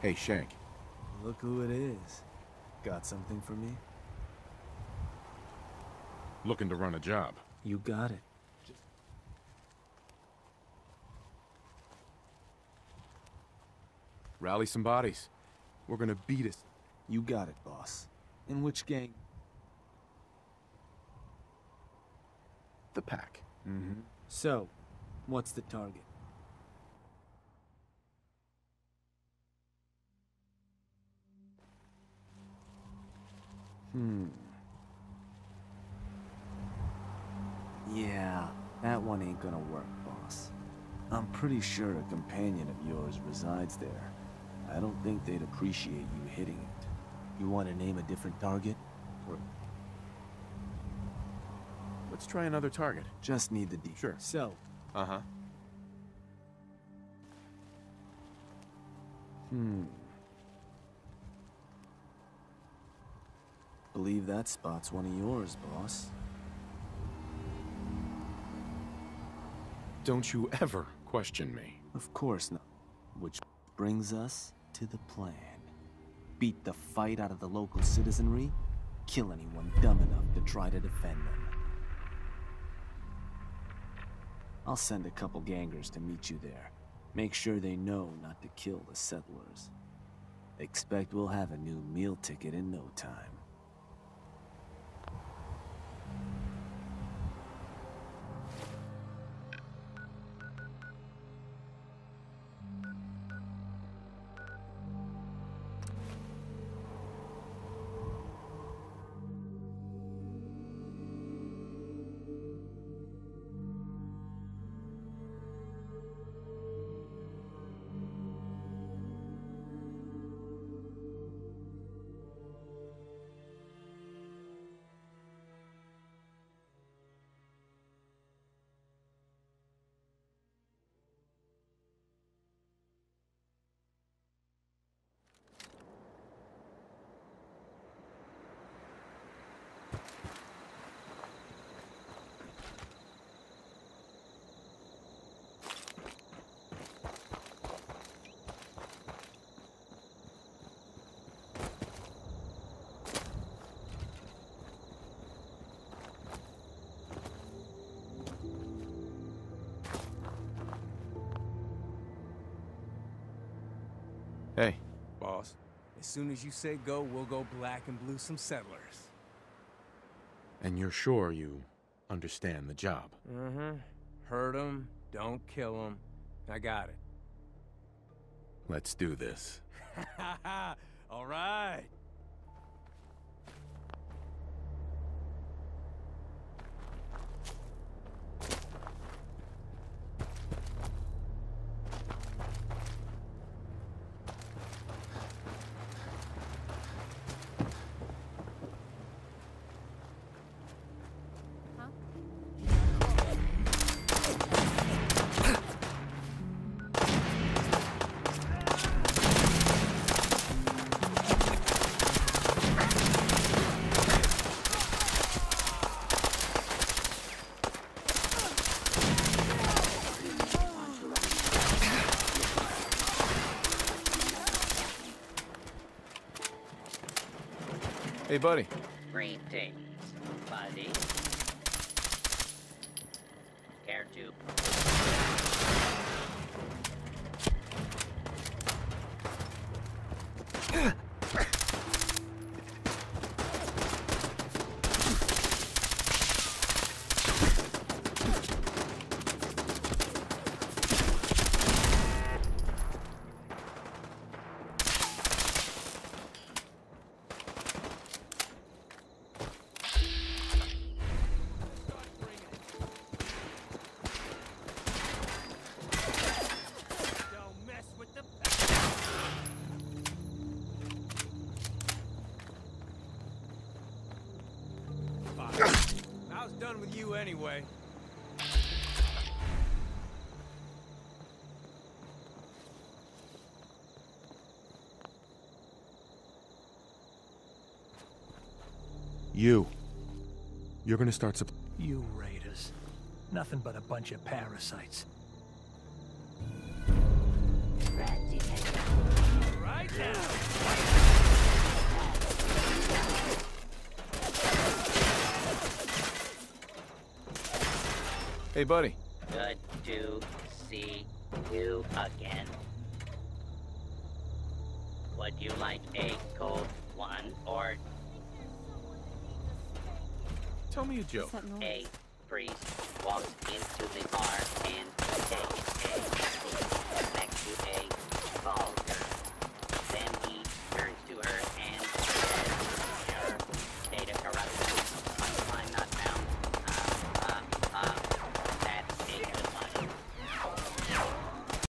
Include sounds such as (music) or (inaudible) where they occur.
Hey, Shank. Look who it is. Got something for me? Looking to run a job. You got it. Rally some bodies. We're gonna beat us. You got it, boss. In which gang? The pack. Mm-hmm. So, what's the target? Hmm. Yeah, that one ain't gonna work, boss. I'm pretty sure a companion of yours resides there. I don't think they'd appreciate you hitting it. You want to name a different target? Or Let's try another target. just need the D. Sure. So, Uh-huh. Hmm. Believe that spot's one of yours, boss. Don't you ever question me. Of course not. Which brings us to the plan. Beat the fight out of the local citizenry, kill anyone dumb enough to try to defend them. I'll send a couple gangers to meet you there. Make sure they know not to kill the settlers. Expect we'll have a new meal ticket in no time. Hey, boss. As soon as you say go, we'll go black and blue some settlers. And you're sure you understand the job? Mm-hmm. Hurt them, don't kill them. I got it. Let's do this. (laughs) Hey, buddy. Greetings, buddy. Care to Don't (laughs) you anyway. You. You're gonna start supp- You raiders. Nothing but a bunch of parasites. Hey, buddy. Good to see you again. Would you like a cold one or Tell me a joke. A priest walks into the bar and takes a seat next to a tall